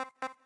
Thank you.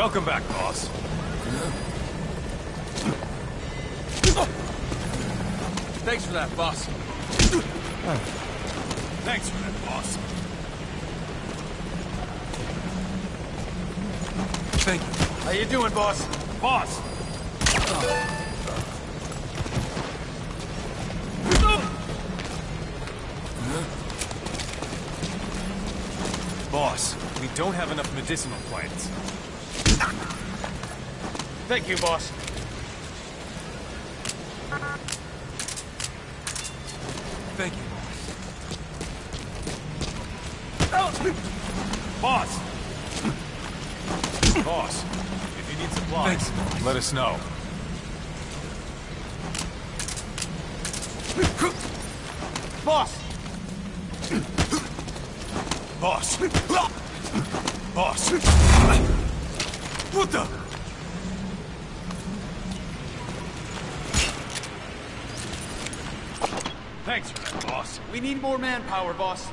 Welcome back, boss. Thanks for that, boss. Thanks for that, boss. Thank you. How you doing, boss? Boss! Boss, we don't have enough medicinal plants. Thank you, boss. Thank you, boss. Boss! Boss, if you need supplies, Thanks. let us know. Boss! Boss! Boss! What the? Thanks for that, boss. We need boss.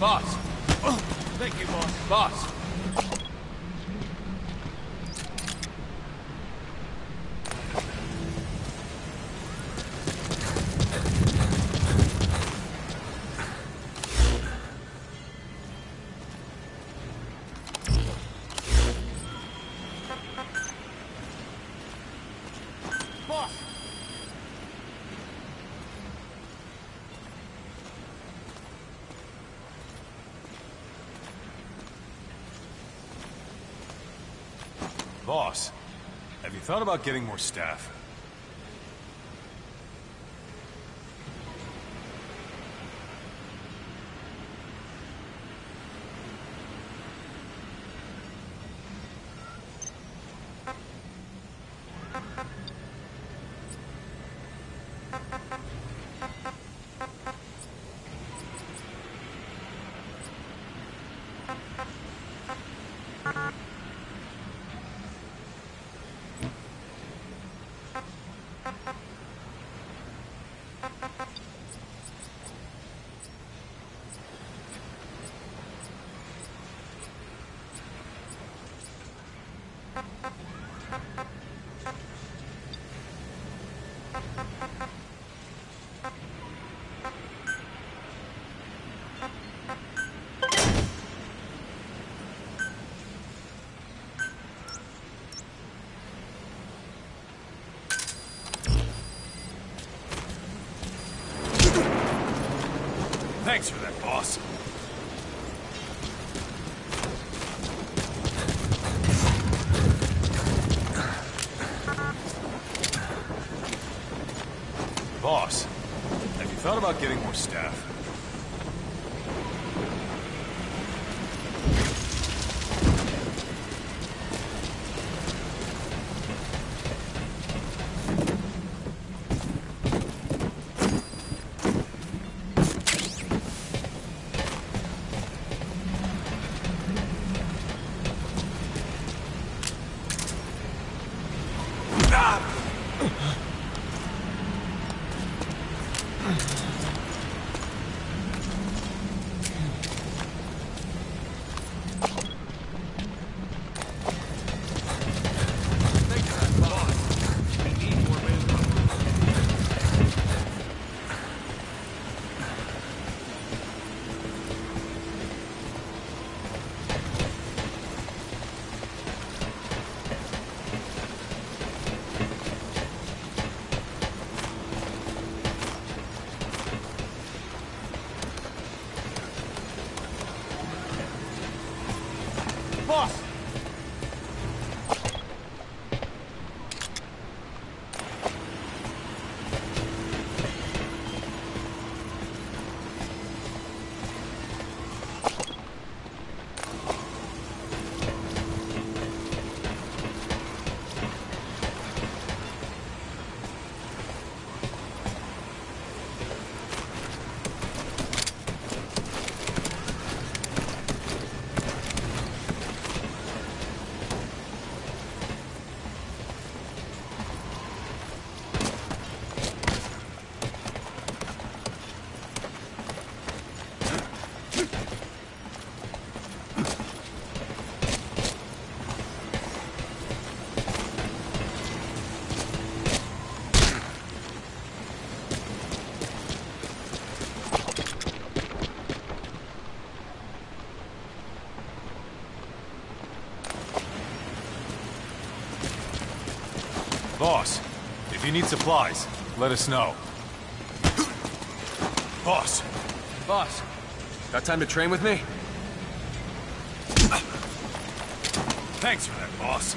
Boss! Thank you, boss. Boss! Boss! Boss, have you thought about getting more staff? You thought about getting more staff? Boss, if you need supplies, let us know. Boss! Boss, got time to train with me? Thanks for that, boss.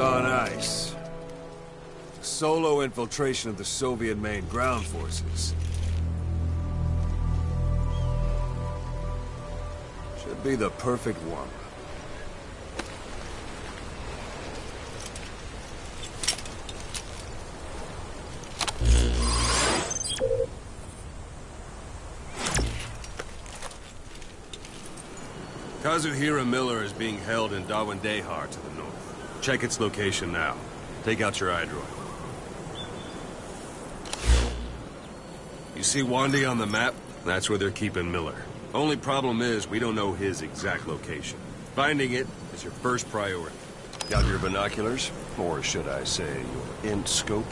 On ice, solo infiltration of the Soviet main ground forces. Should be the perfect warm-up. Kazuhira Miller is being held in Da Ghwandai Khar to the north. Check its location now. Take out your iDroid. You see Ghwandai on the map? That's where they're keeping Miller. Only problem is, we don't know his exact location. Finding it is your first priority. Got your binoculars? Or should I say, your int scope?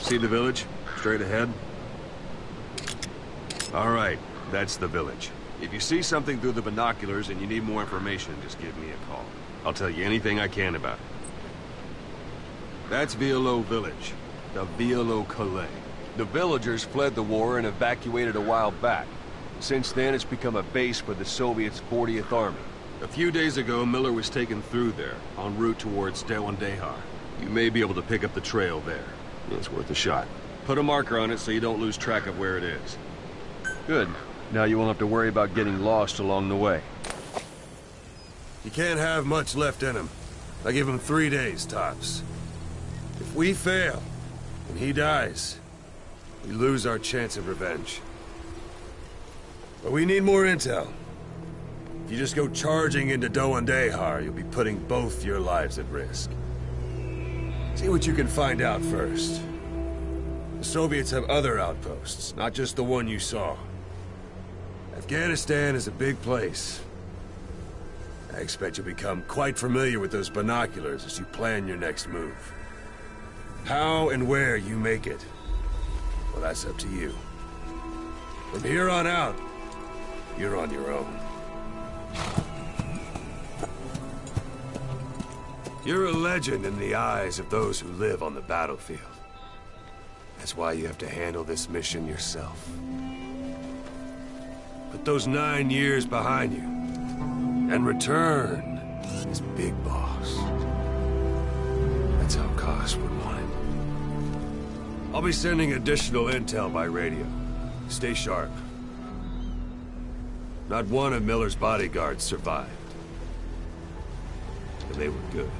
See the village? Straight ahead? All right, that's the village. If you see something through the binoculars and you need more information, just give me a call. I'll tell you anything I can about it. That's Wialo Village. Da Wialo Kallai. The villagers fled the war and evacuated a while back. Since then, it's become a base for the Soviets' 40th Army. A few days ago, Miller was taken through there, en route towards Da Ghwandai Khar. You may be able to pick up the trail there. It's worth a shot. Put a marker on it so you don't lose track of where it is. Good. Now you won't have to worry about getting lost along the way. You can't have much left in him. I give him three days, tops. If we fail, and he dies, we lose our chance of revenge. But we need more intel. If you just go charging into Da Ghwandai Khar, you'll be putting both your lives at risk. See what you can find out first. The Soviets have other outposts, not just the one you saw. Afghanistan is a big place. I expect you'll become quite familiar with those binoculars as you plan your next move. How and where you make it, well, that's up to you. From here on out, you're on your own. You're a legend in the eyes of those who live on the battlefield. That's why you have to handle this mission yourself. Put those nine years behind you, and return as Big Boss. That's how Koss would want it. I'll be sending additional intel by radio. Stay sharp. Not one of Miller's bodyguards survived. And they were good.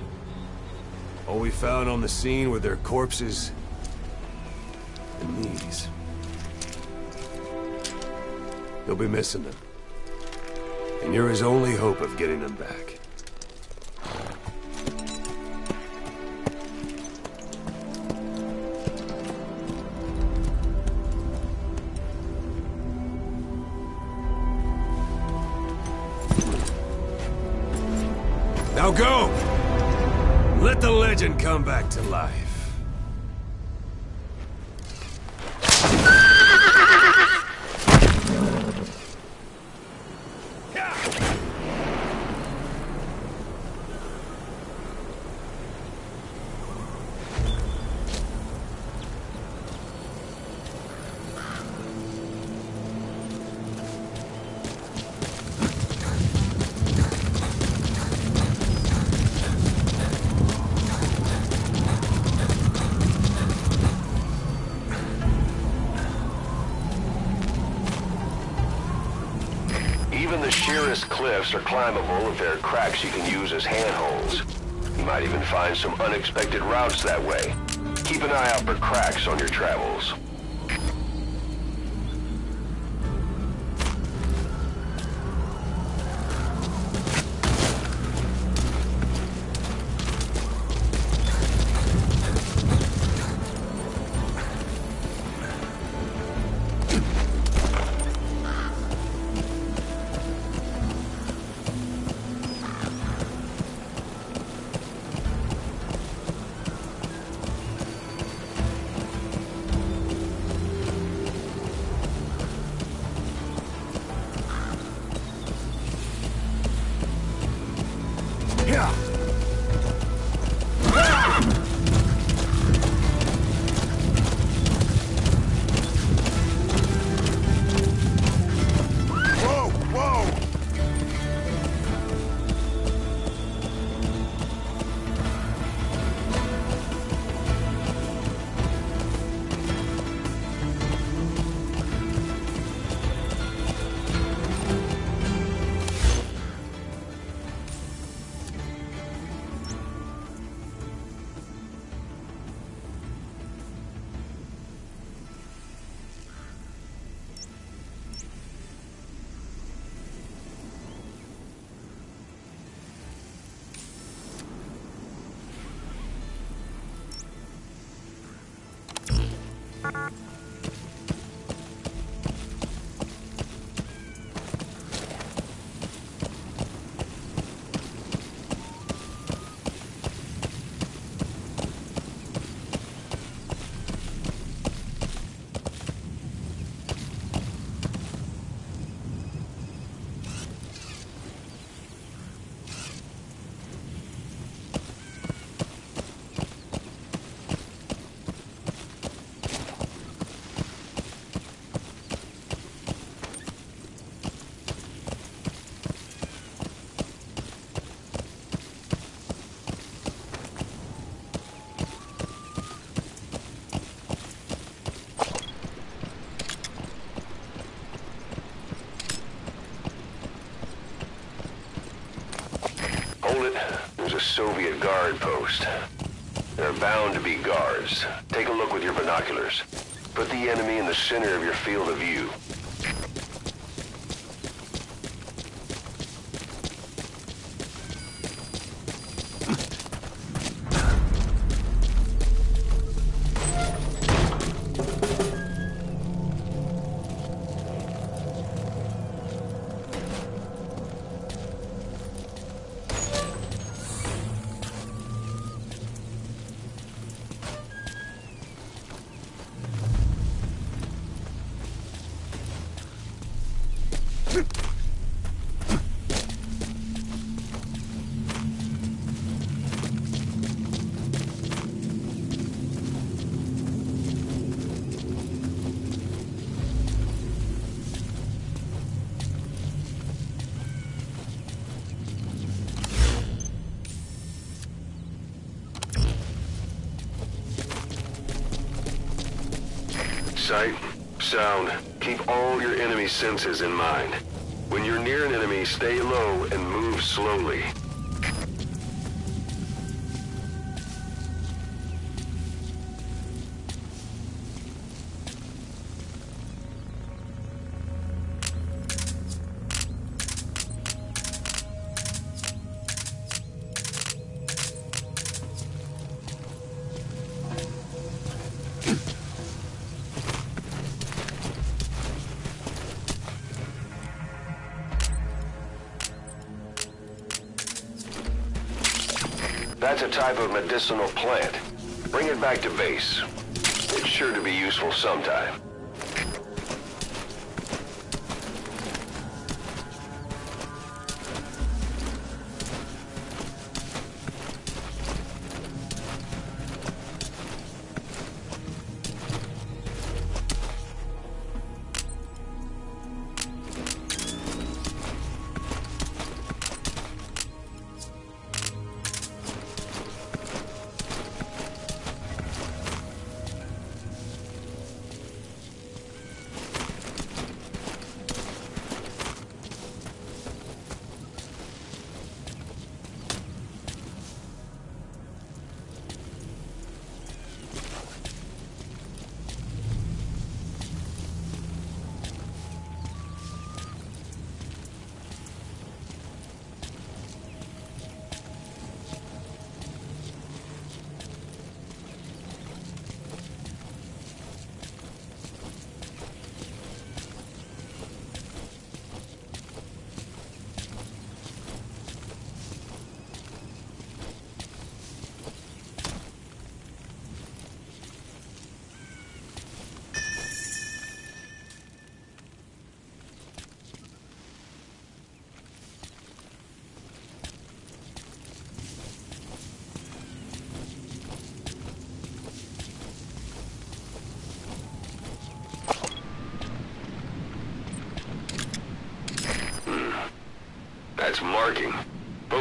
All we found on the scene were their corpses and these. You'll be missing them. And you're his only hope of getting them back. Now go! Let the legend come back to life. Cracks you can use as handholds. You might even find some unexpected routes that way. Keep an eye out for cracks on your travels. Soviet guard post. There are bound to be guards. Take a look with your binoculars. Put the enemy in the center of your field of view. Sight, sound, keep all your enemy senses in mind. When you're near an enemy, stay low and move slowly. Type of medicinal plant. Bring it back to base. It's sure to be useful sometime.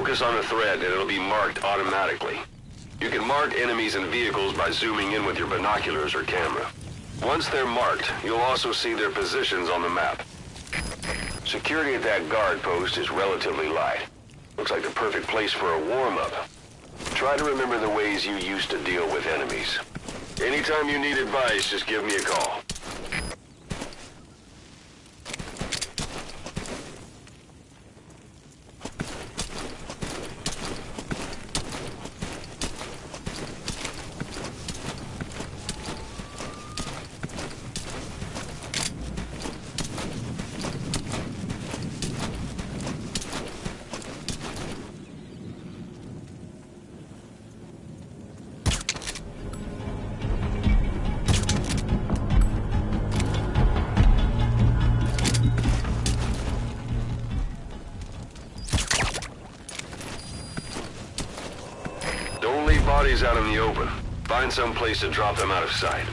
Focus on a thread and it'll be marked automatically. You can mark enemies and vehicles by zooming in with your binoculars or camera. Once they're marked, you'll also see their positions on the map. Security at that guard post is relatively light. Looks like the perfect place for a warm-up. Try to remember the ways you used to deal with enemies. Anytime you need advice, just give me a call. Out in the open. Find some place to drop them out of sight.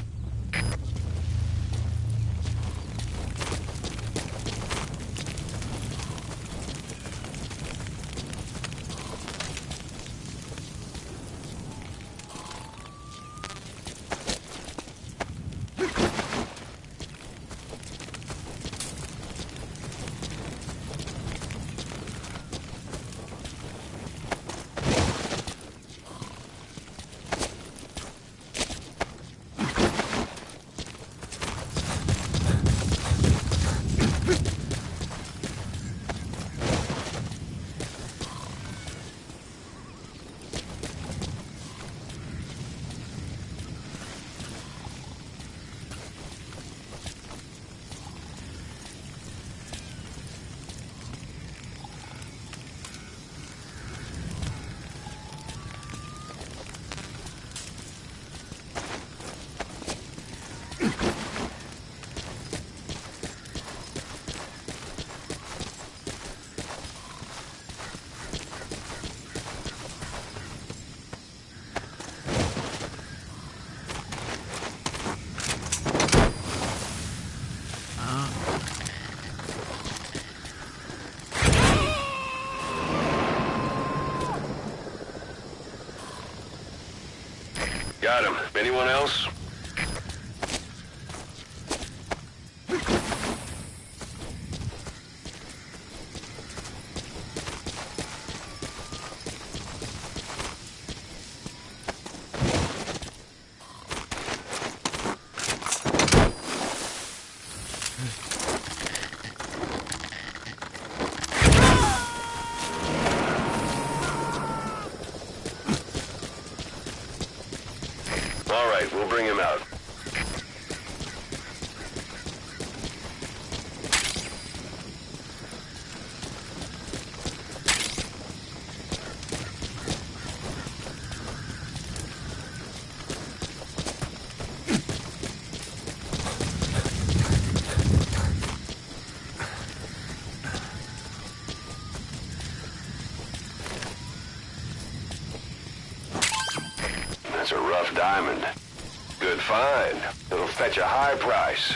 Find. It'll fetch a high price.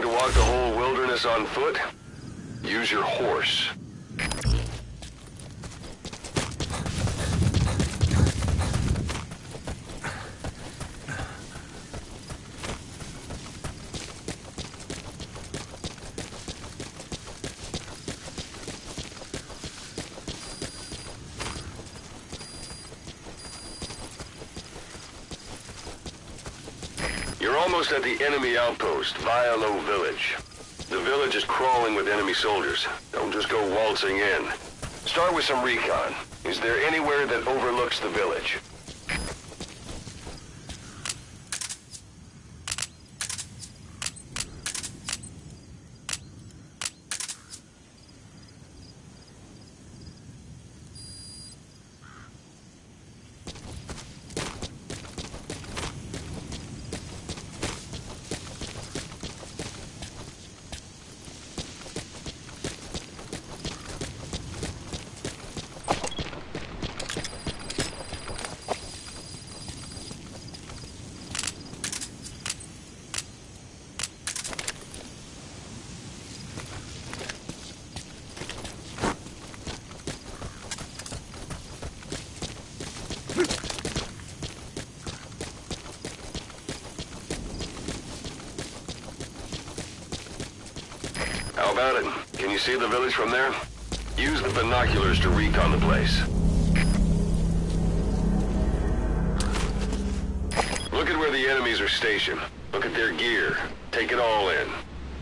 To walk the whole wilderness on foot? Use your horse. You're almost at the enemy outpost, Wialo Village. The village is crawling with enemy soldiers. Don't just go waltzing in. Start with some recon. Is there anywhere that overlooks the village? How about it? Can you see the village from there? Use the binoculars to recon the place. Look at where the enemies are stationed. Look at their gear. Take it all in.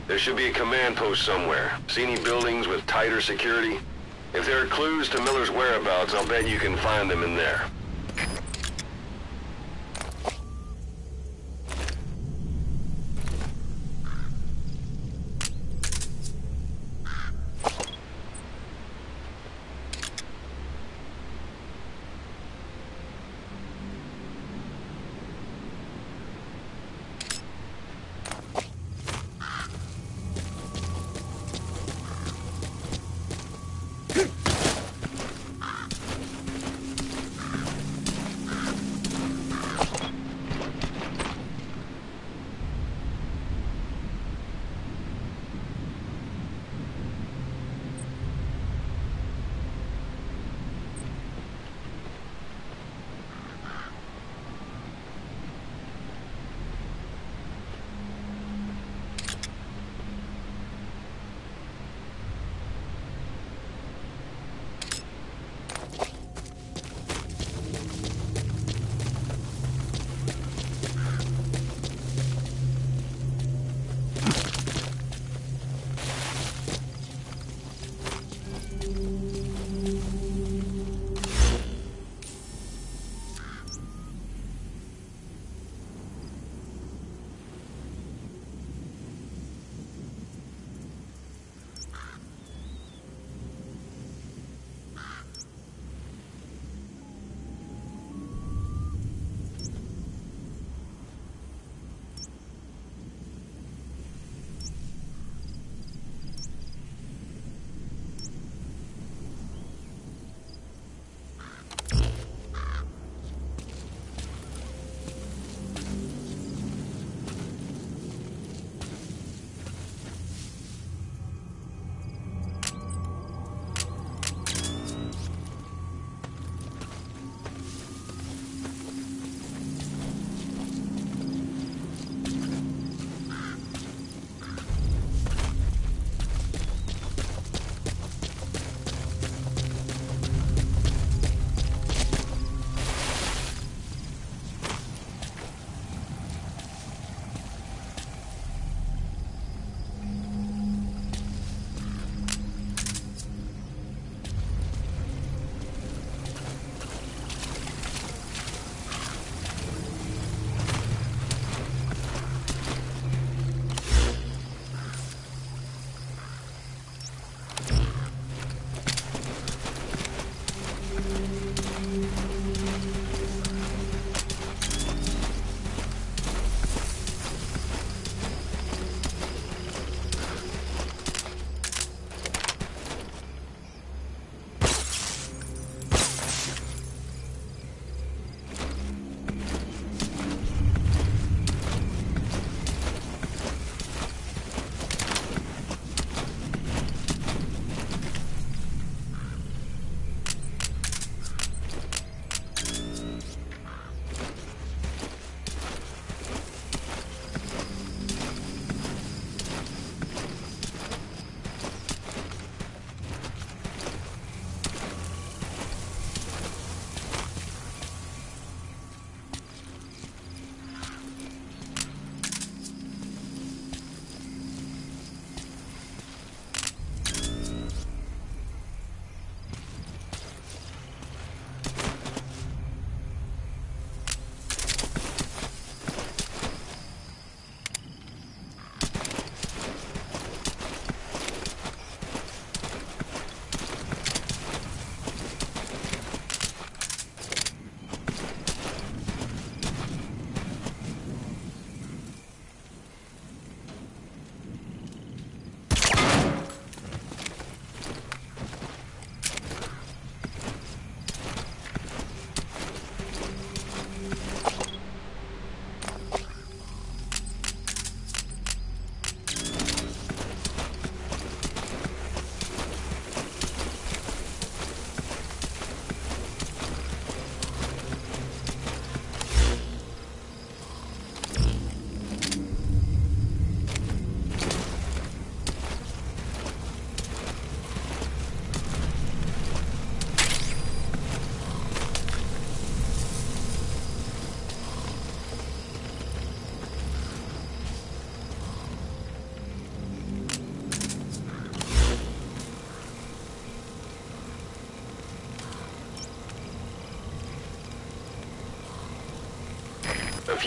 There should be a command post somewhere. See any buildings with tighter security? If there are clues to Miller's whereabouts, I'll bet you can find them in there.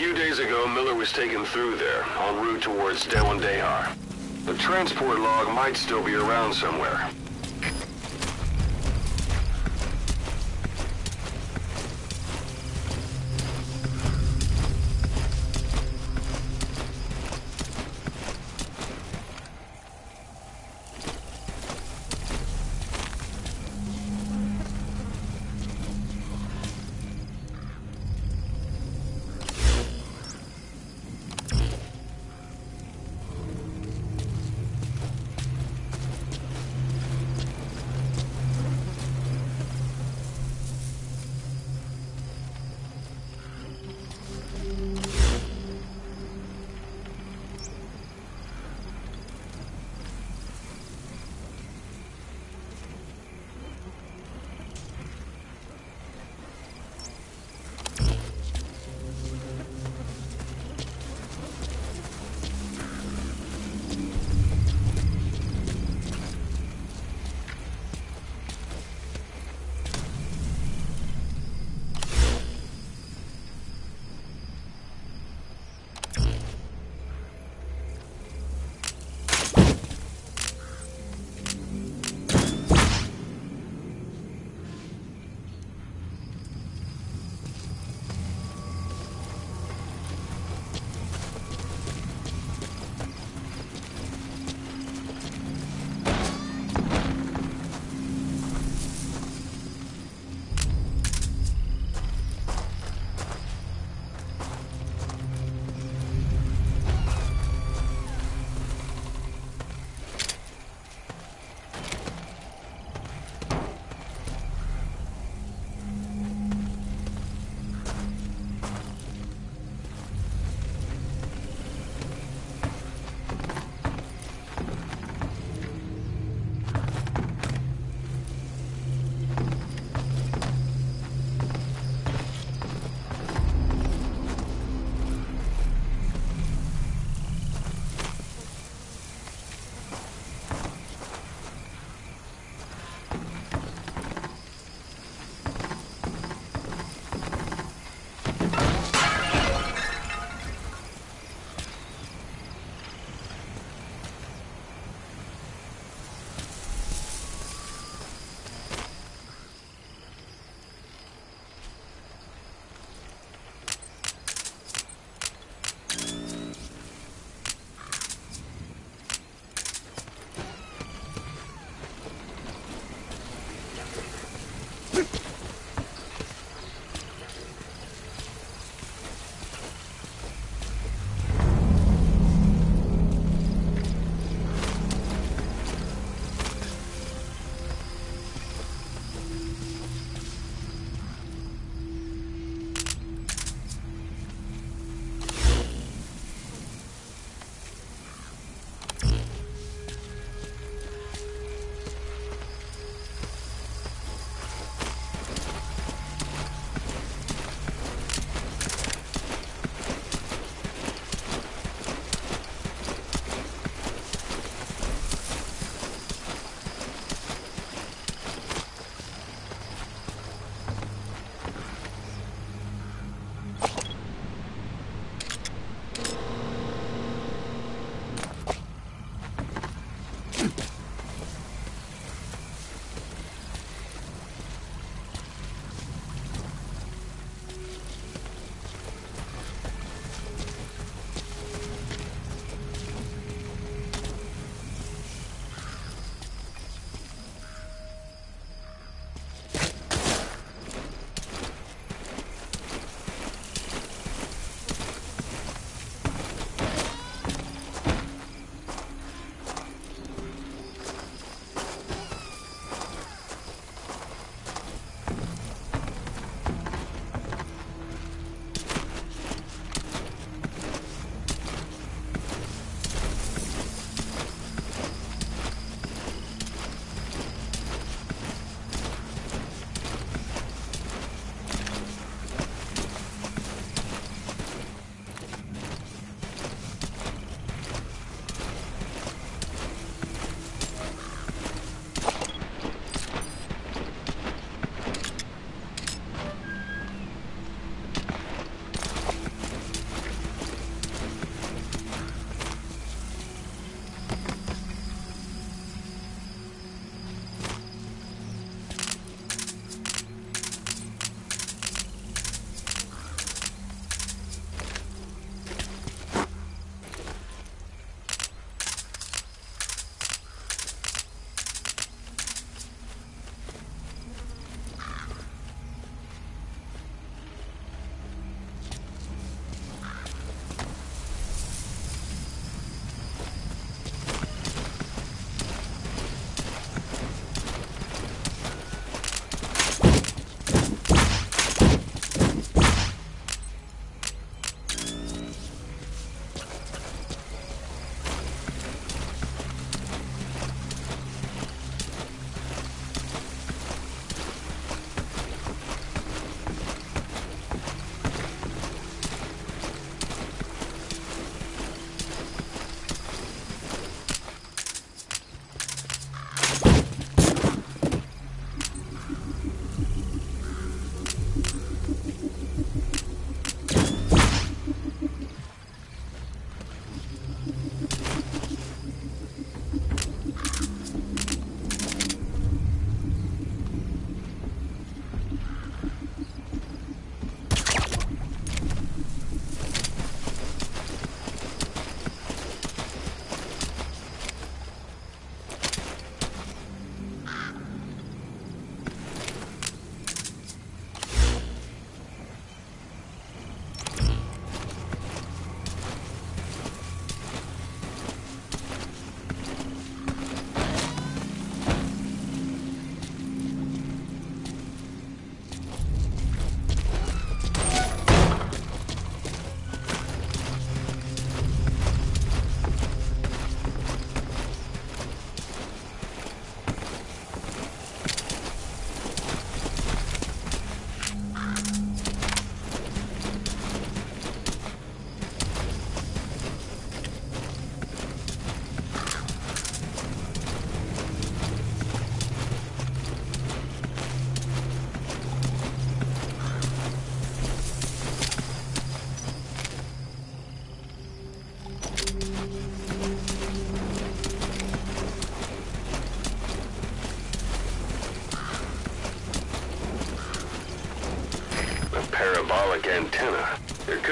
Few days ago, Miller was taken through there, en route towards Dehar. The transport log might still be around somewhere.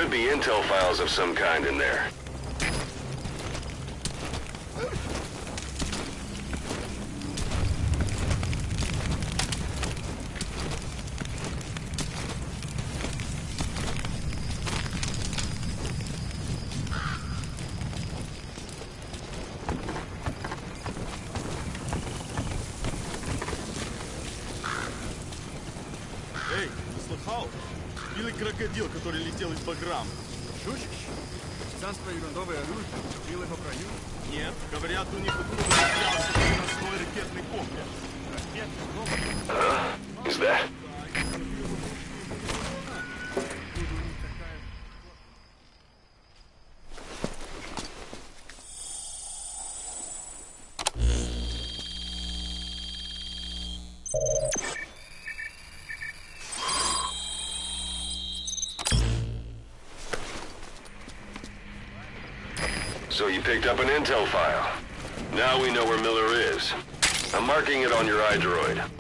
Be intel files of some kind in there. грамм. So you picked up an intel file. Now we know where Miller is. I'm marking it on your iDroid.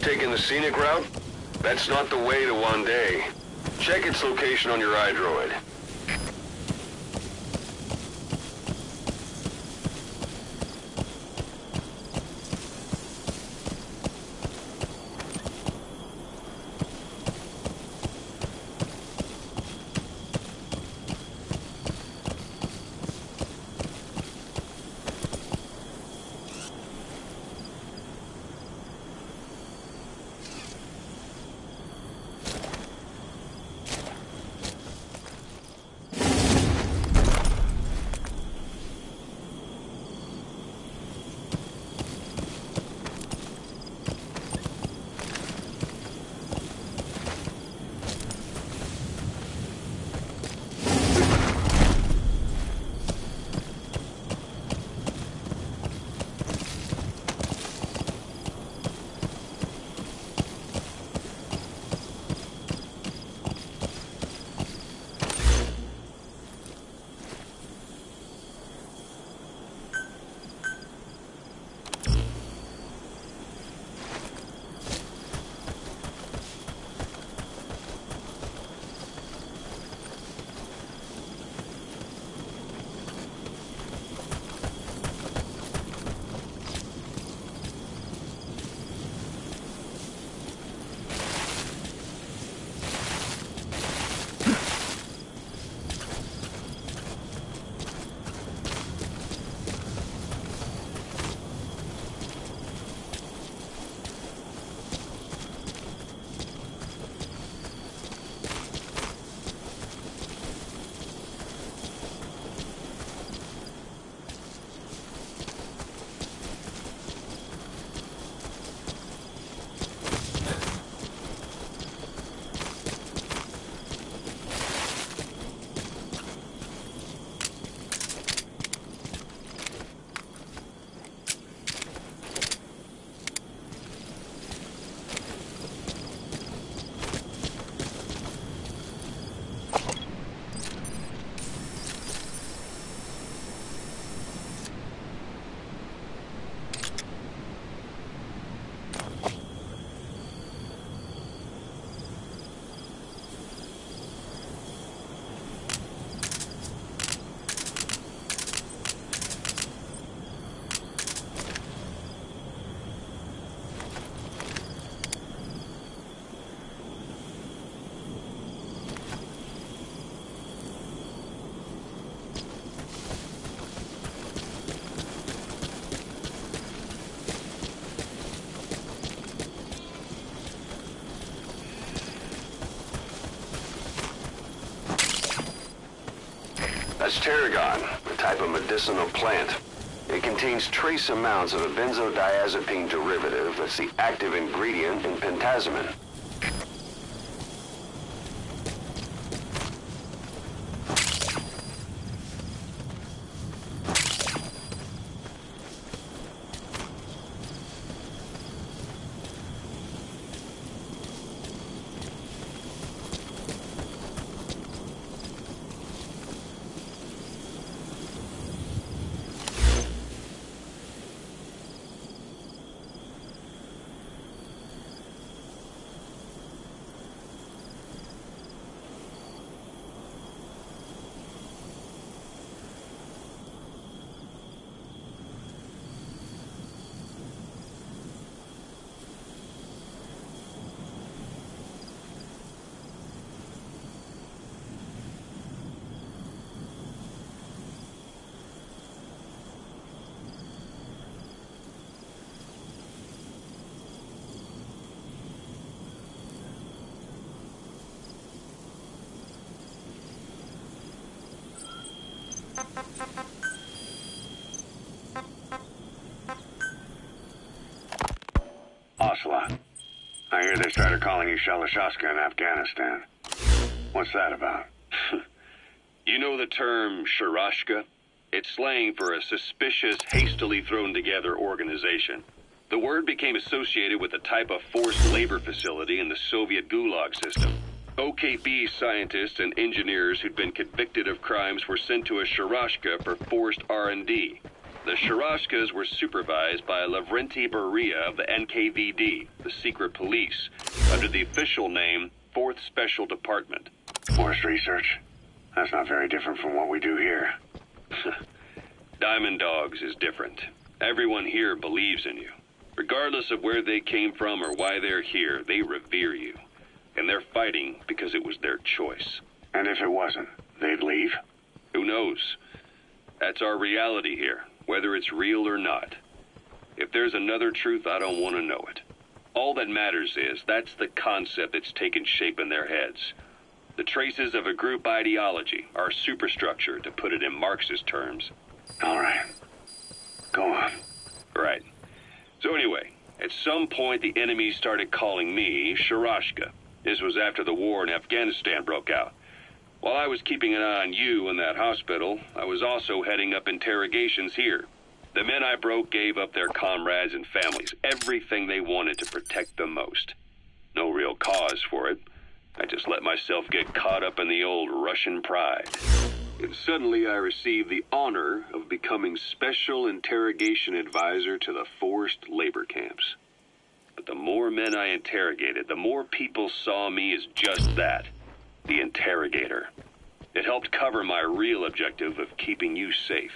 Taking the scenic route? That's not the way to Wande. Check its location on your iDroid. That's tarragon, a type of medicinal plant. It contains trace amounts of a benzodiazepine derivative that's the active ingredient in pentazemin. Ocelot. I hear they started calling you Shalashaska in Afghanistan. What's that about? You know the term Sharashka? It's slang for a suspicious, hastily thrown together organization. The word became associated with a type of forced labor facility in the Soviet Gulag system. OKB scientists and engineers who'd been convicted of crimes were sent to a Sharashka for forced R&D. The Sharashkas were supervised by Lavrenti Beria of the NKVD, the secret police, under the official name 4th Special Department. Forest research? That's not very different from what we do here. Diamond Dogs is different. Everyone here believes in you. Regardless of where they came from or why they're here, they revere you. And they're fighting because it was their choice. And if it wasn't, they'd leave? Who knows? That's our reality here, whether it's real or not. If there's another truth, I don't want to know it. All that matters is that's the concept that's taken shape in their heads. The traces of a group ideology, our superstructure, to put it in Marxist terms. All right. Go on. Right. So anyway, at some point the enemy started calling me Sharashka. This was after the war in Afghanistan broke out. While I was keeping an eye on you in that hospital, I was also heading up interrogations here. The men I broke gave up their comrades and families, everything they wanted to protect the most. No real cause for it. I just let myself get caught up in the old Russian pride. And suddenly I received the honor of becoming Special Interrogation Advisor to the forced labor camps. But the more men I interrogated, the more people saw me as just that the interrogator. It helped cover my real objective of keeping you safe.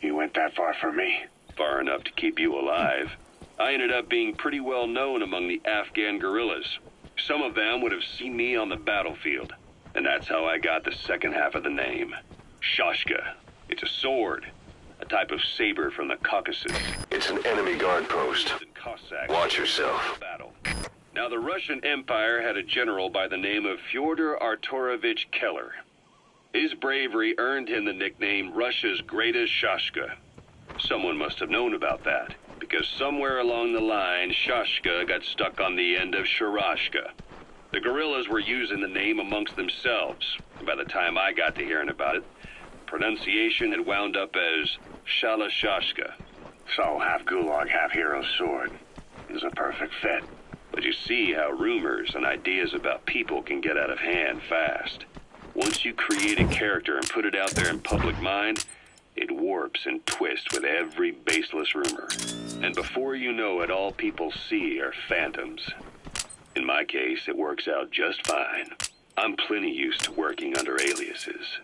You went that far for me? Far enough to keep you alive. I ended up being pretty well known among the Afghan guerrillas. Some of them would have seen me on the battlefield. And that's how I got the second half of the name. Shashka. It's a sword. A type of saber from the Caucasus. It's an enemy guard post. Watch yourself. Battle. Now, the Russian Empire had a general by the name of Fyodor Arturovich Keller. His bravery earned him the nickname Russia's greatest Shashka. Someone must have known about that, because somewhere along the line, Shashka got stuck on the end of Sharashka. The guerrillas were using the name amongst themselves, by the time I got to hearing about it, pronunciation had wound up as Shalashaska. So, half gulag, half hero sword. Is a perfect fit. But you see how rumors and ideas about people can get out of hand fast. Once you create a character and put it out there in public mind, it warps and twists with every baseless rumor. And before you know it, all people see are phantoms. In my case, it works out just fine. I'm plenty used to working under aliases.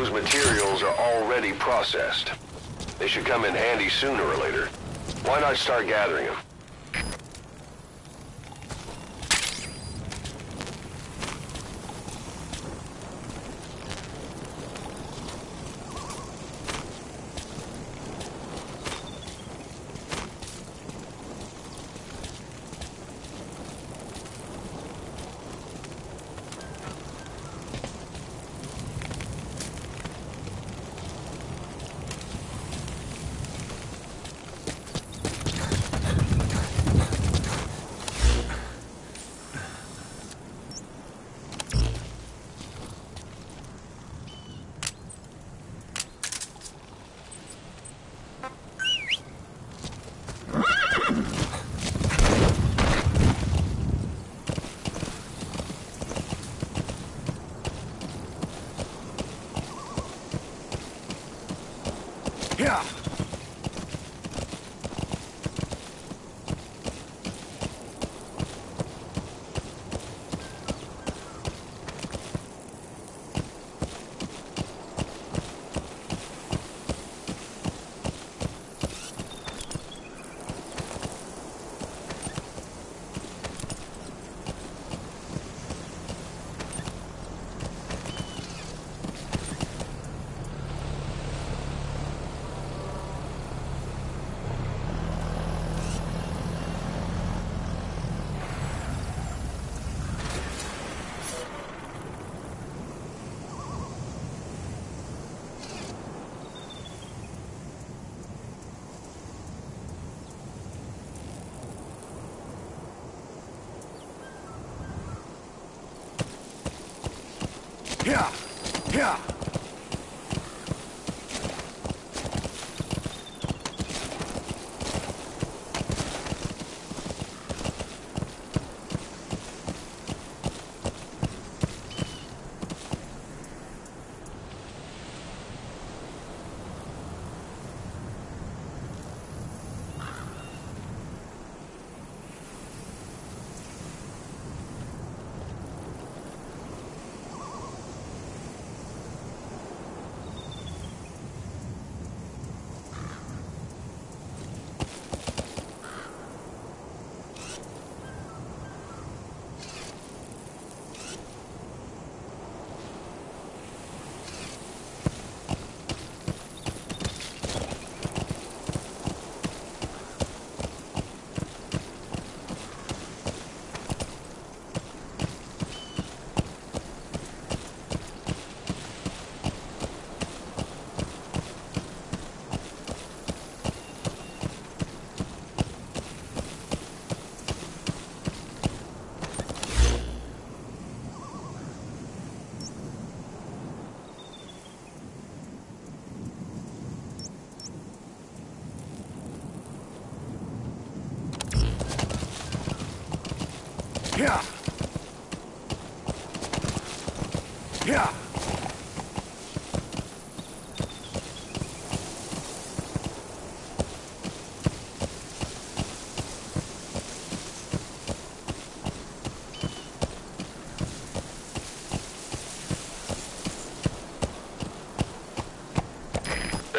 Those materials are already processed. They should come in handy sooner or later. Why not start gathering them?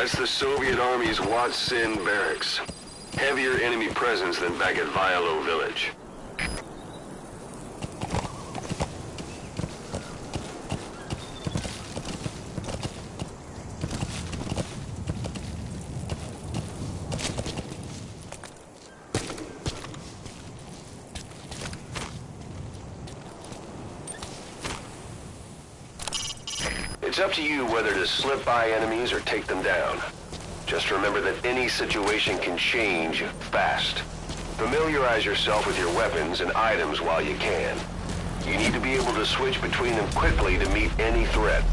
That's the Soviet Army's Wakh Sind barracks. Heavier enemy presence than back at Wialo village. It's up to you whether to slip by enemies or take them down. Just remember that any situation can change fast. Familiarize yourself with your weapons and items while you can. You need to be able to switch between them quickly to meet any threat.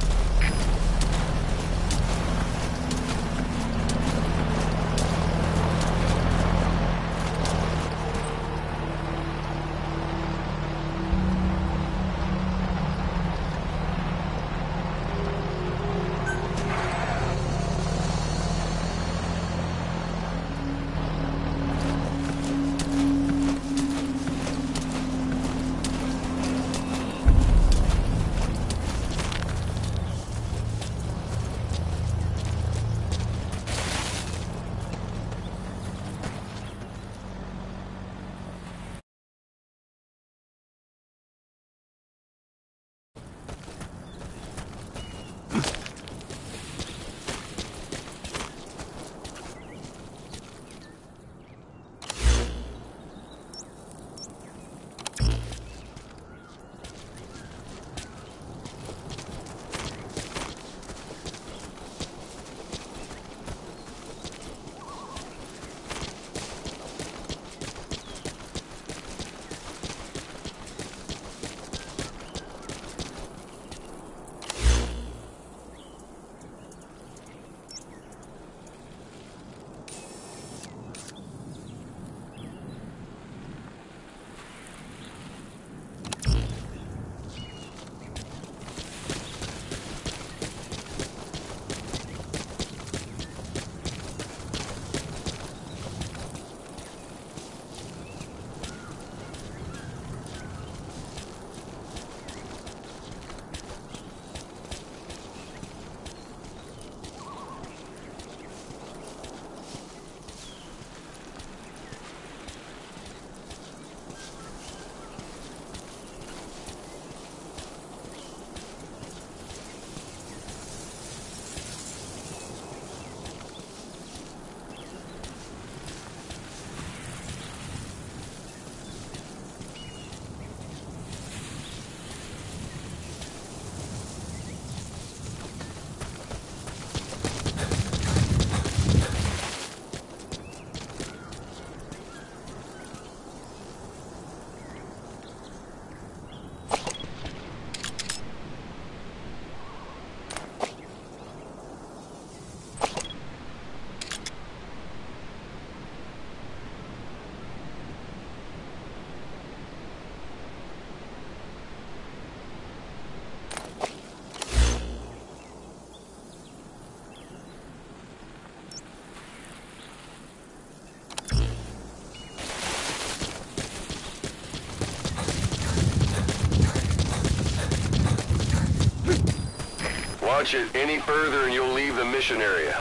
Watch it any further and you'll leave the mission area.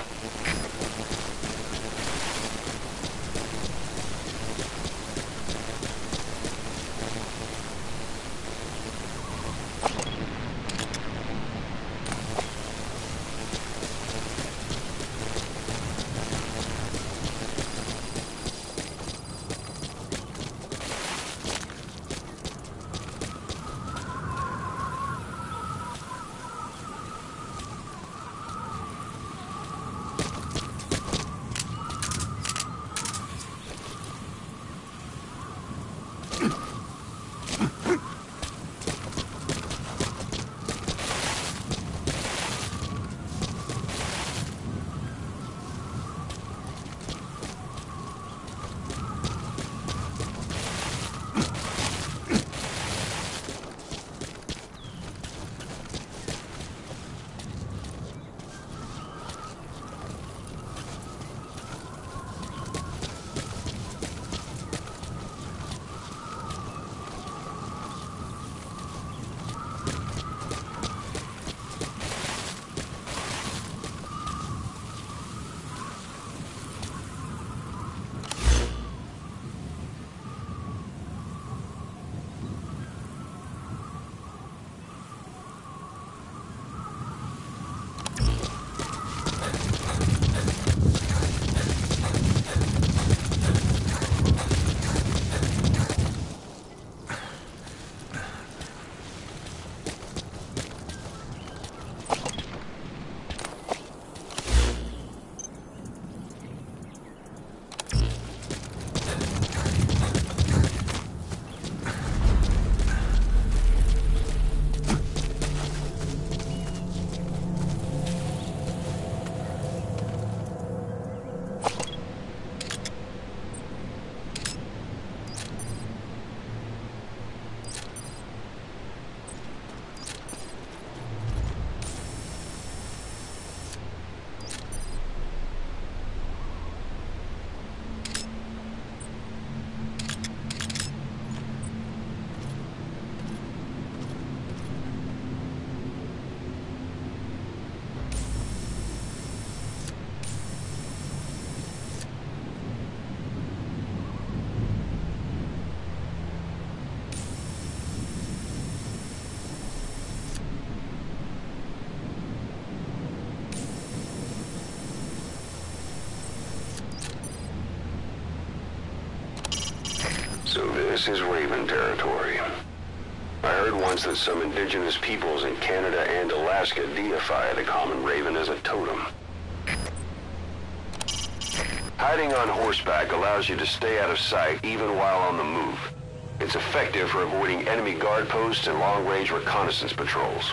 This is Raven territory. I heard once that some indigenous peoples in Canada and Alaska deify the common raven as a totem. Hiding on horseback allows you to stay out of sight even while on the move. It's effective for avoiding enemy guard posts and long-range reconnaissance patrols.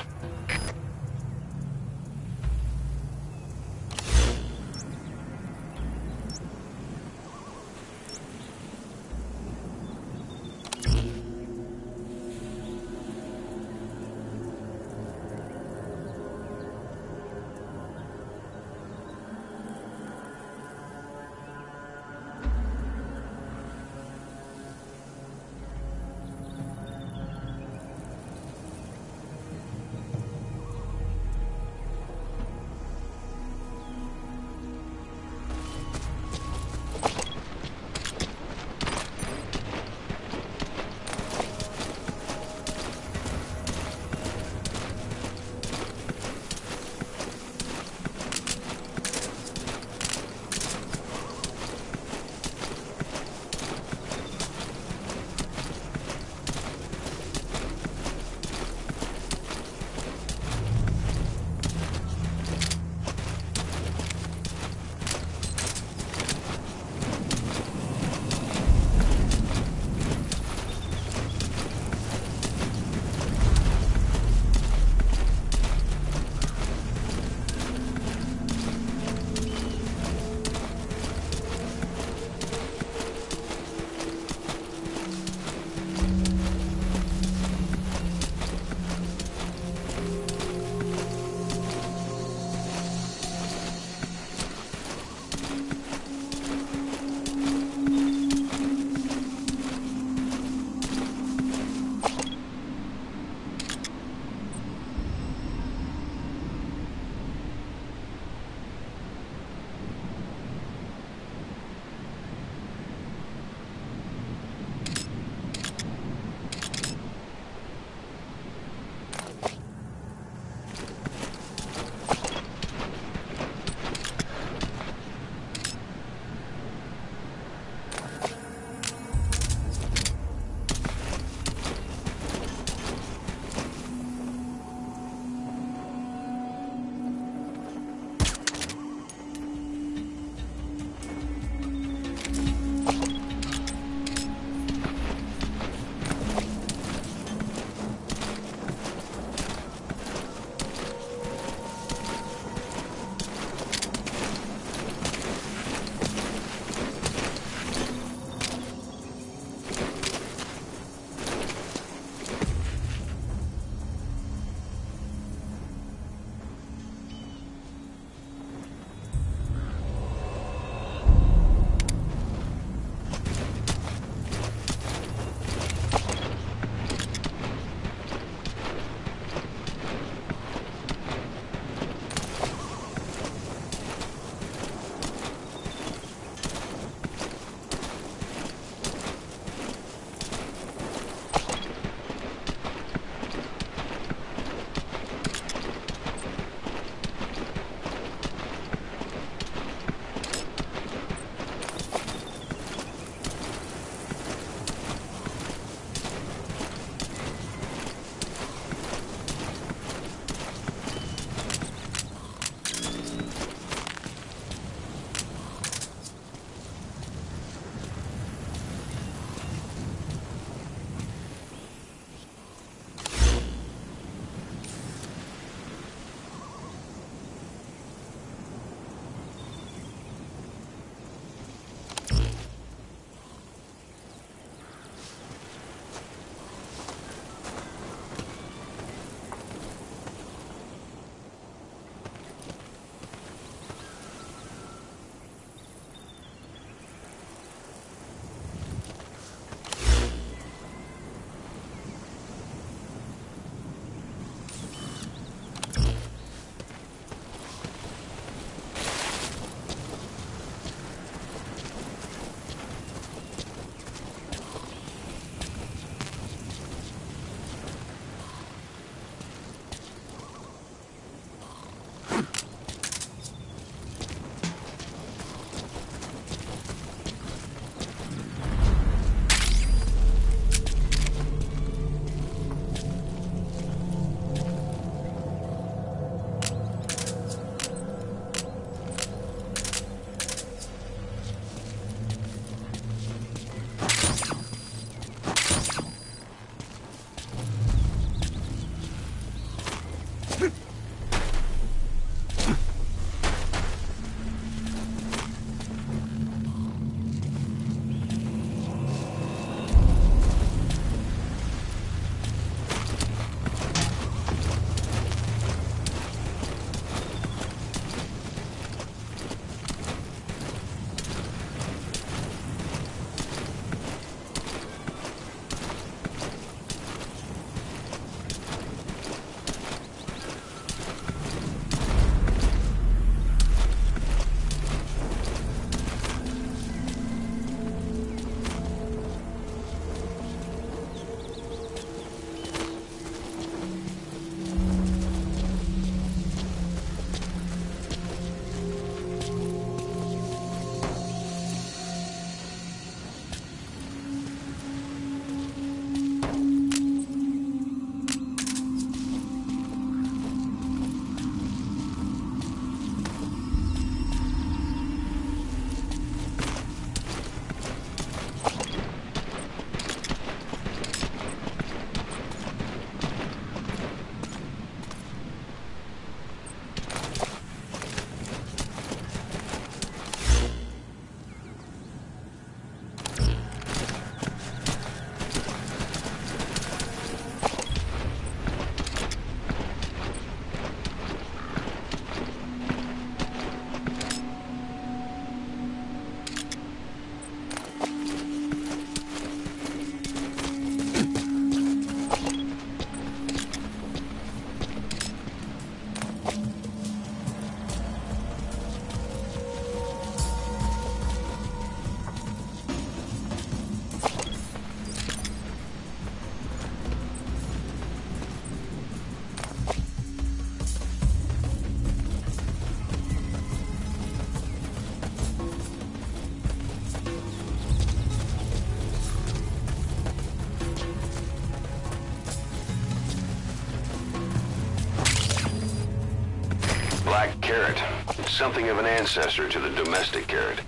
Something of an ancestor to the domestic carrot.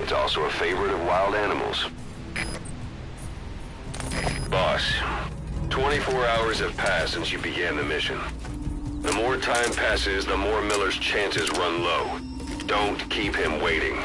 It's also a favorite of wild animals. Boss, 24 hours have passed since you began the mission. The more time passes, the more Miller's chances run low. Don't keep him waiting.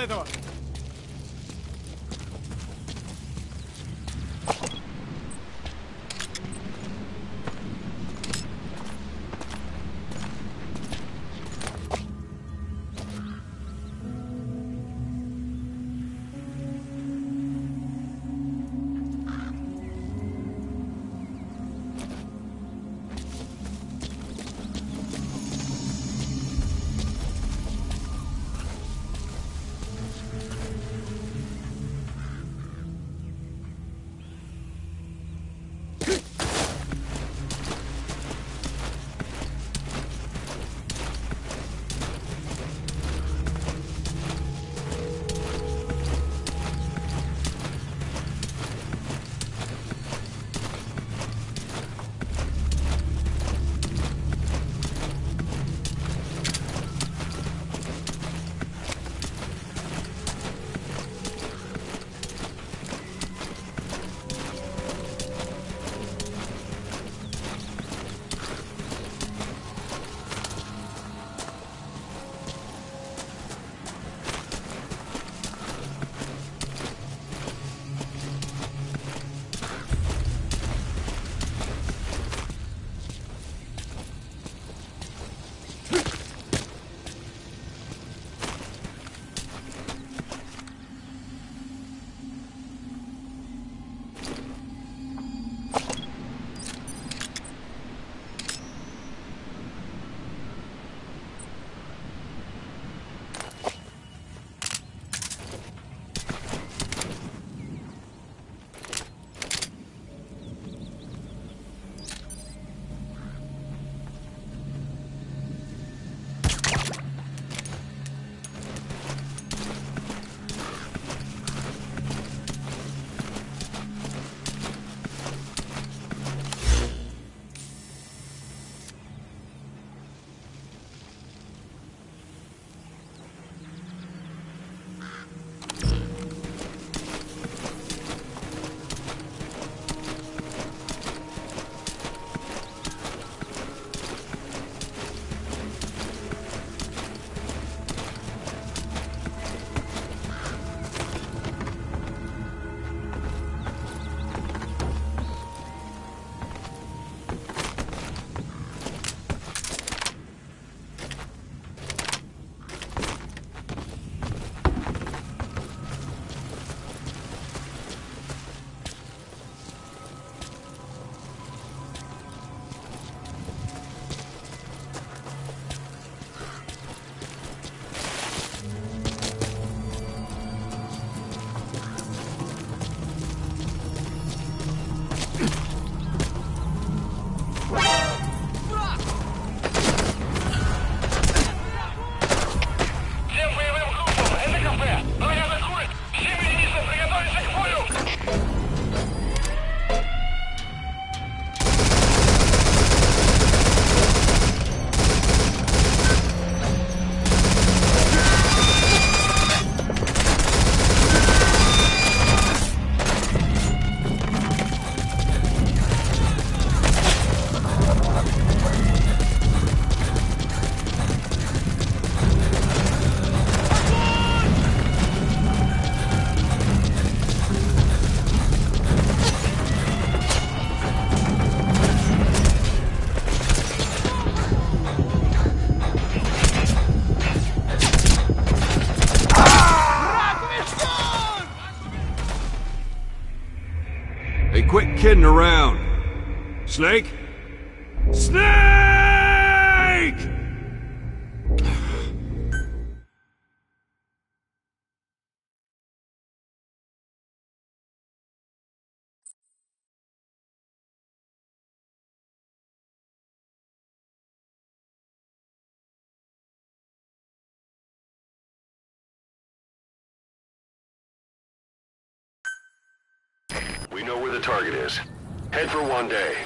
Этого! Around. Snake? For one day.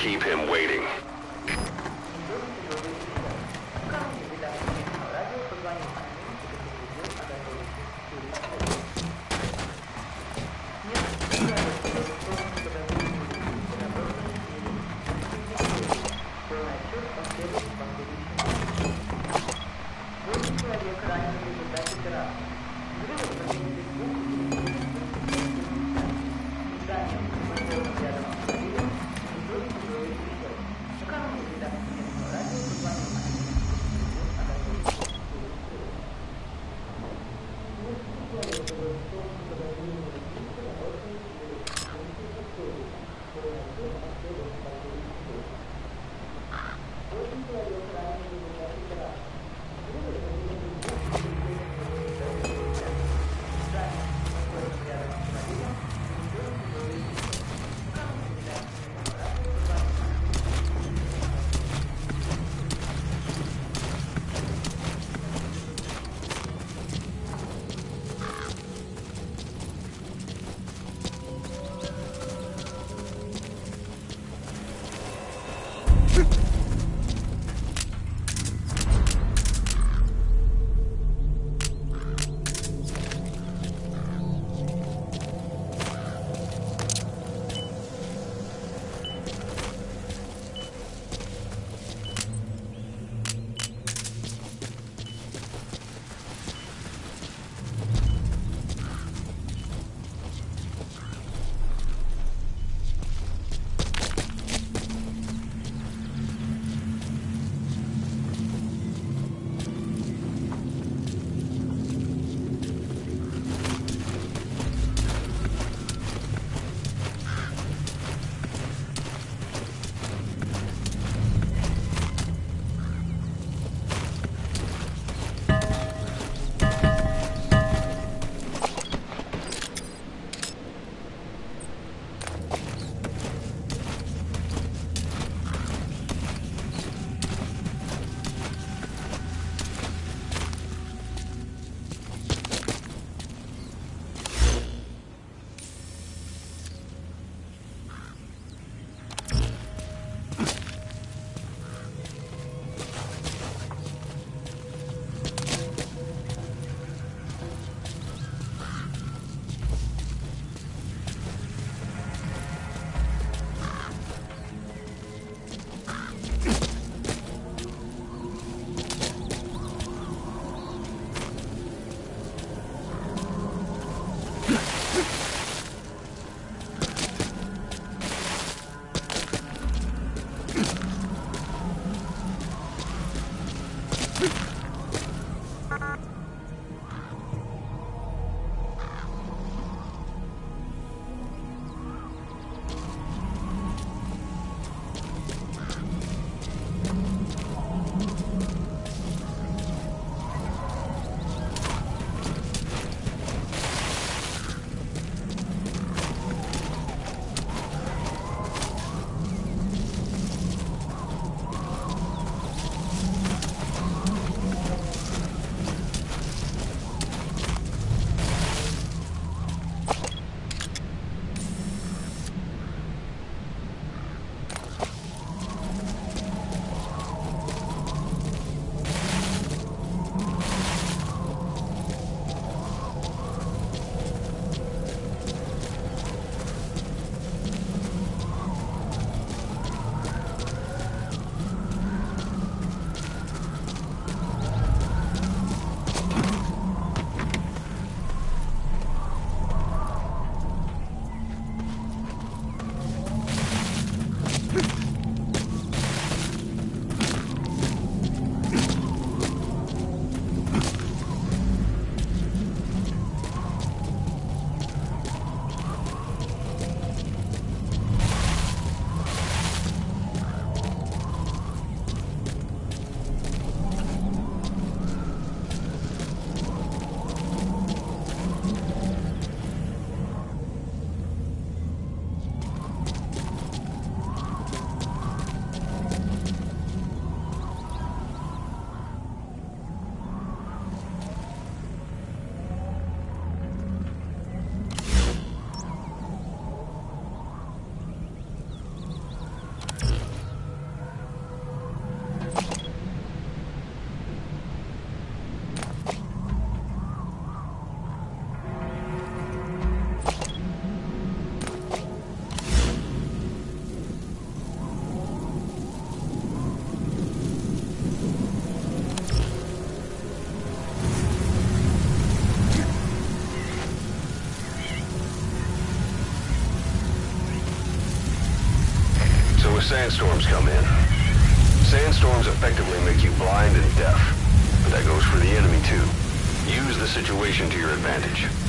Keep him sandstorms come in. Sandstorms effectively make you blind and deaf. But that goes for the enemy too. Use the situation to your advantage.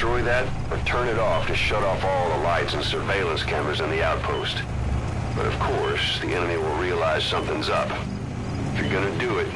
Destroy that or turn it off to shut off all the lights and surveillance cameras in the outpost. But of course, the enemy will realize something's up. If you're gonna do it,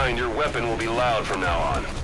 mind your weapon will be loud from now on.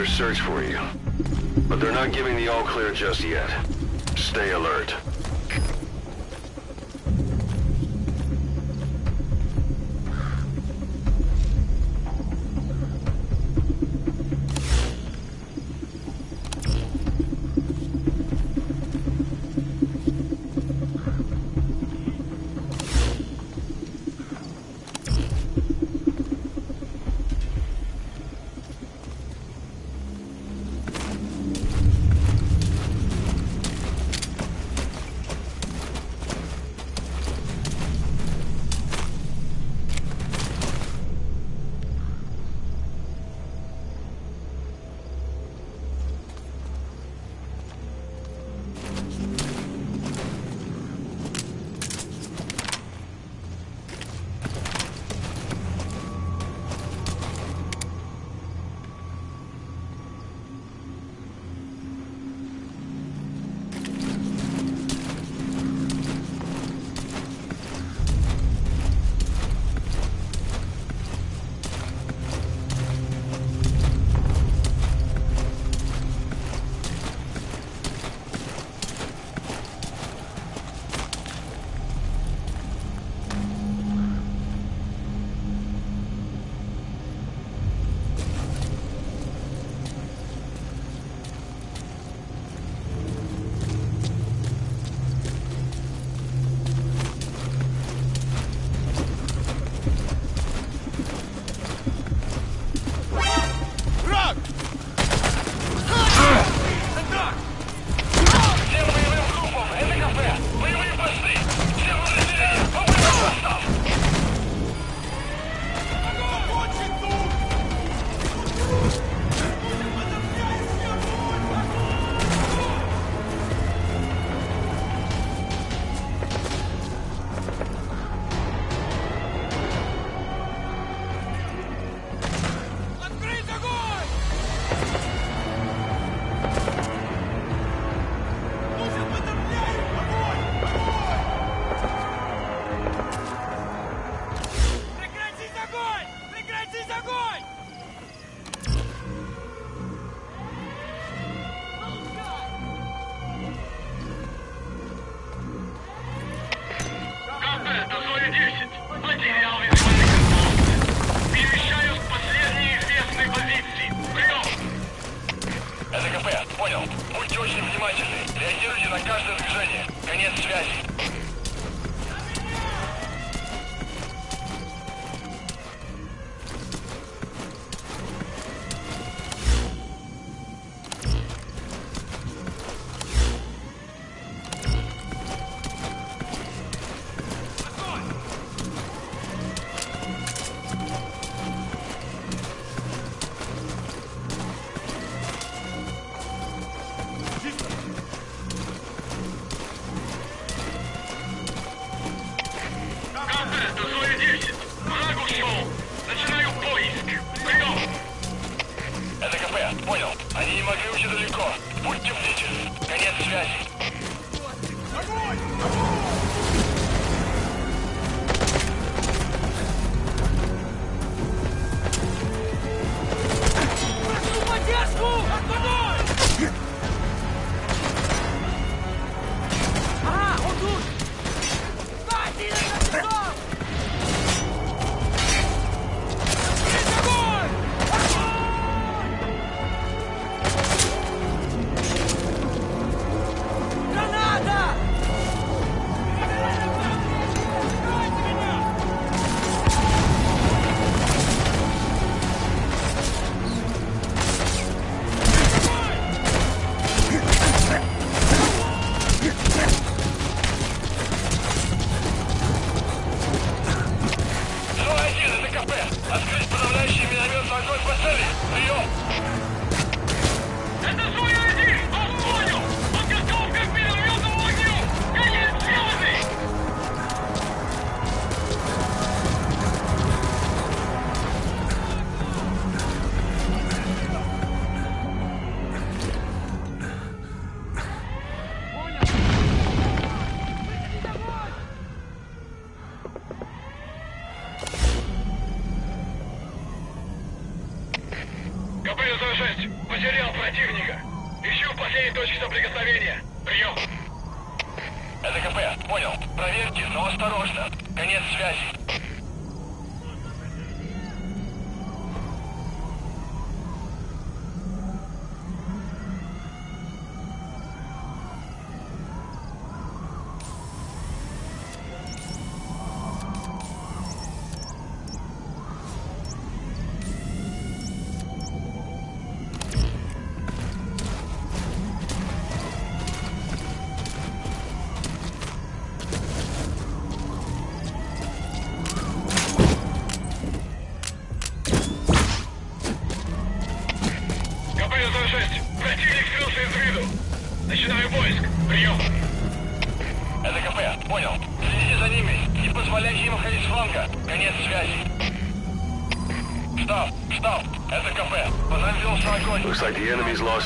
another search for you. But they're not giving the all clear just yet. Stay alert.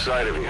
Sight of you.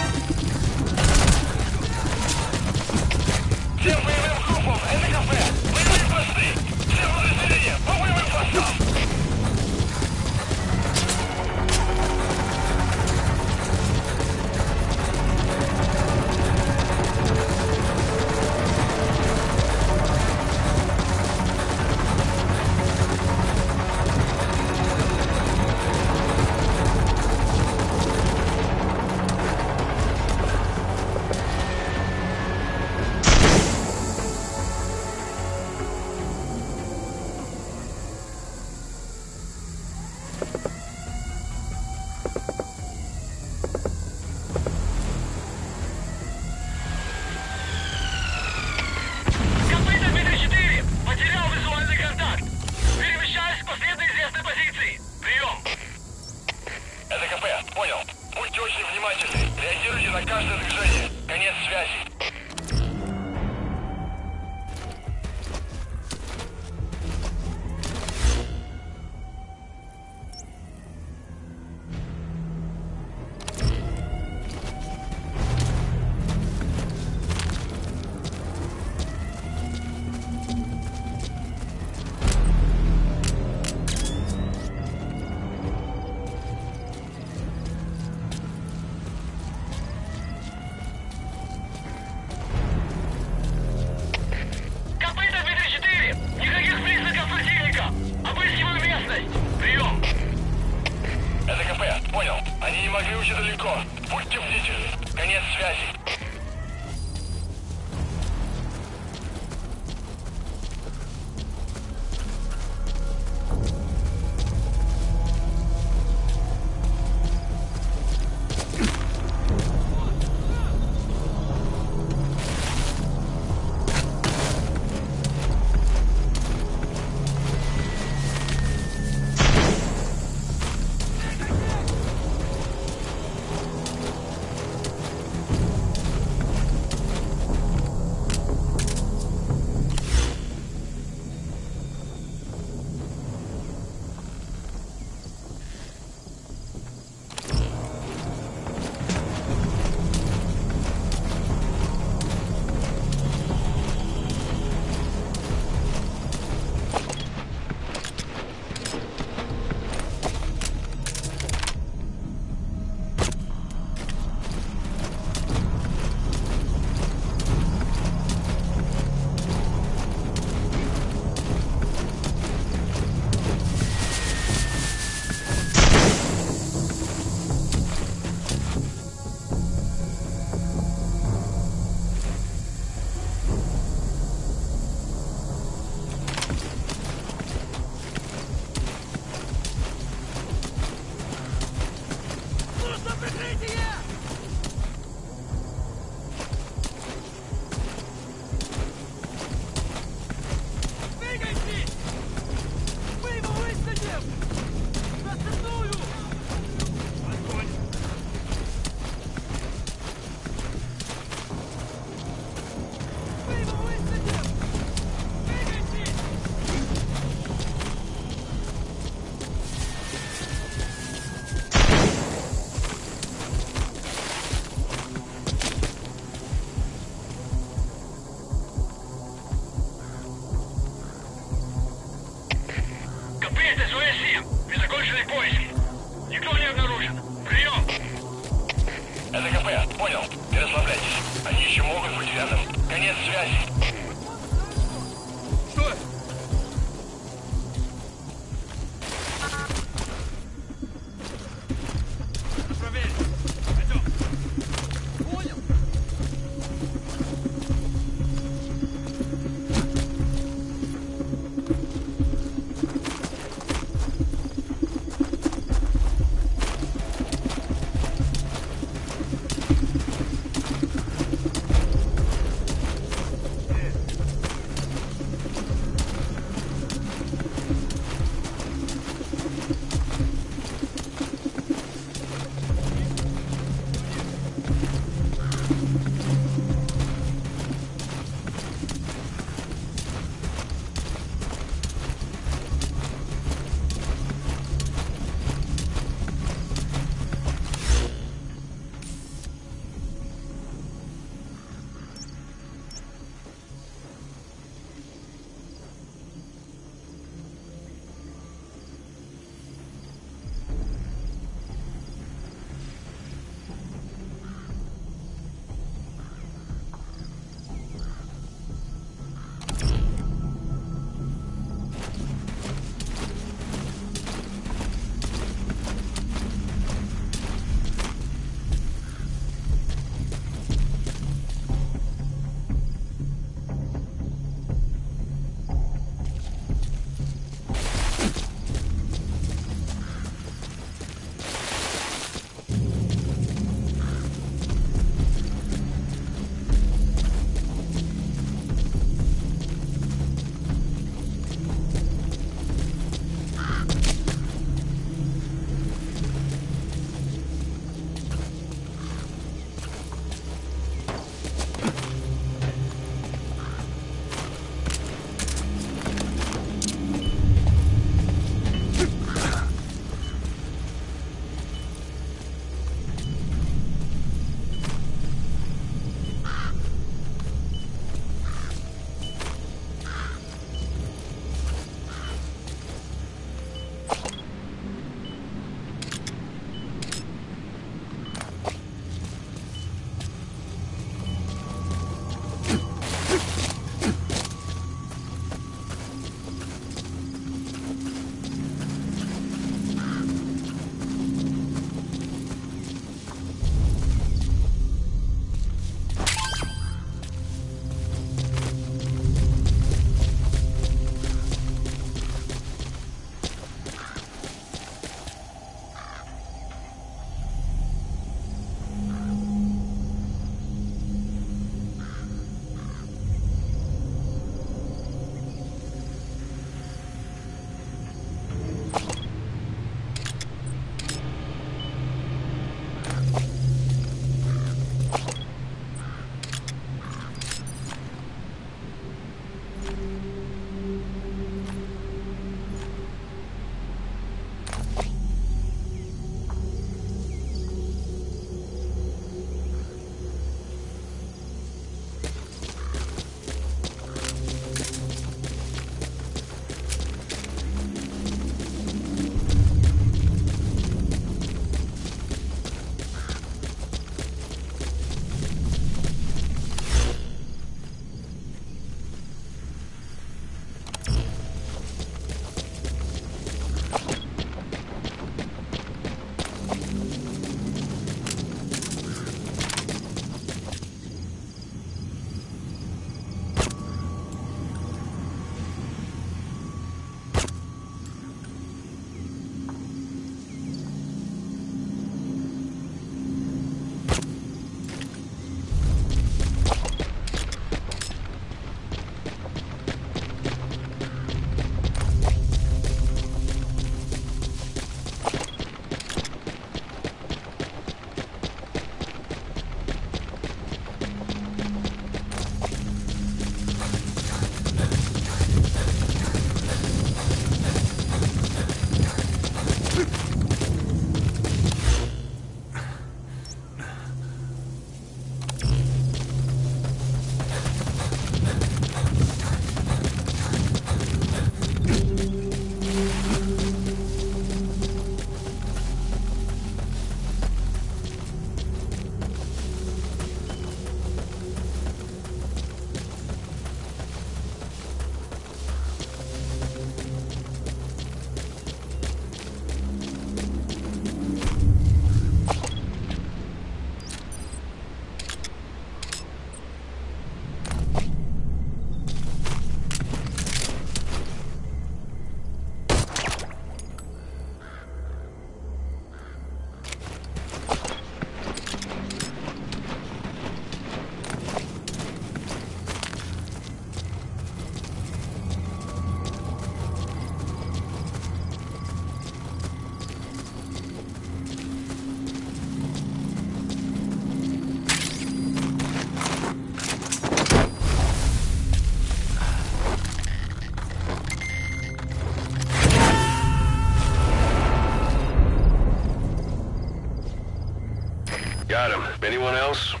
Else?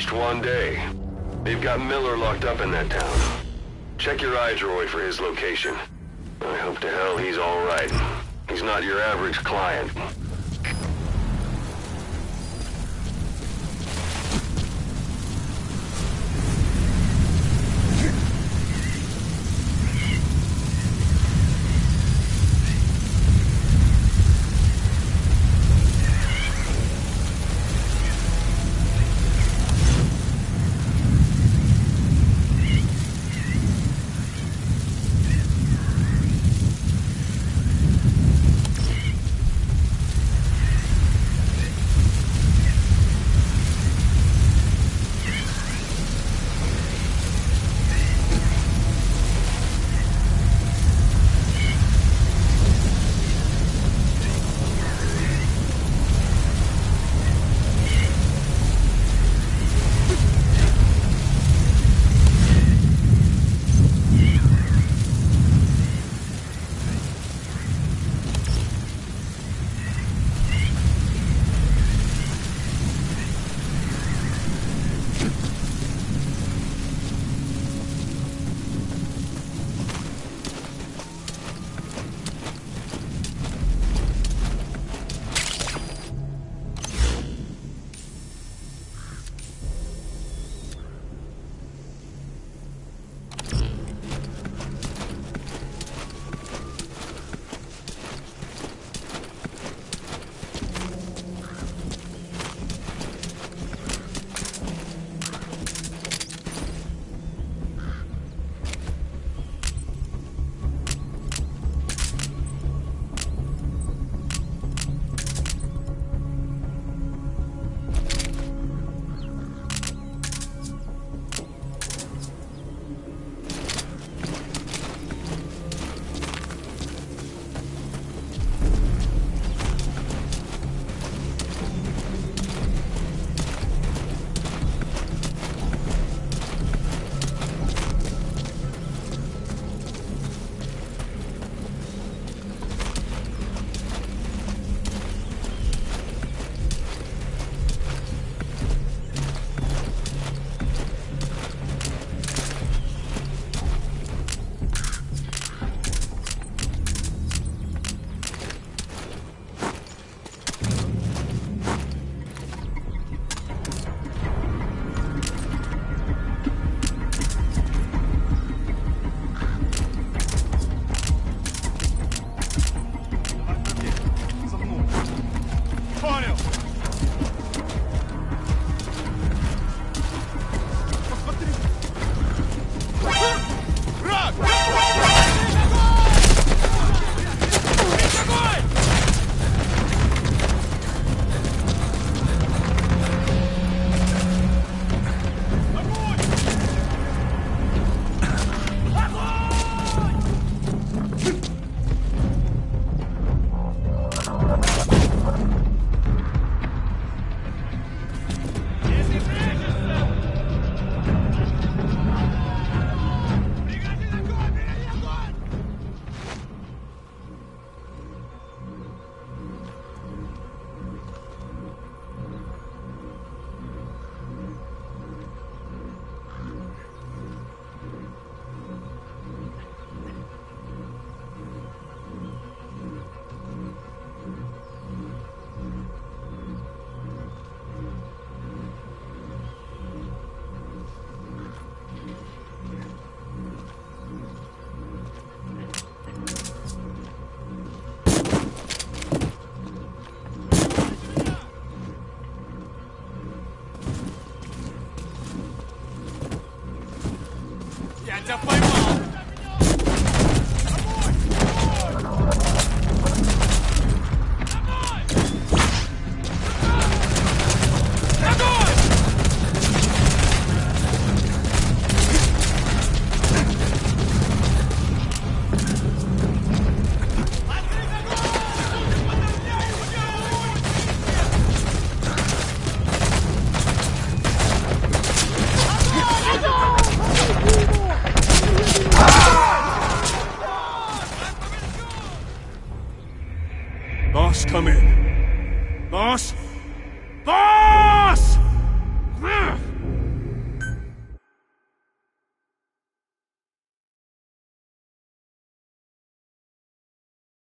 You've one day. They've got Miller locked up in that town. Check your iDroid for his location. I hope to hell he's all right. He's not your average client.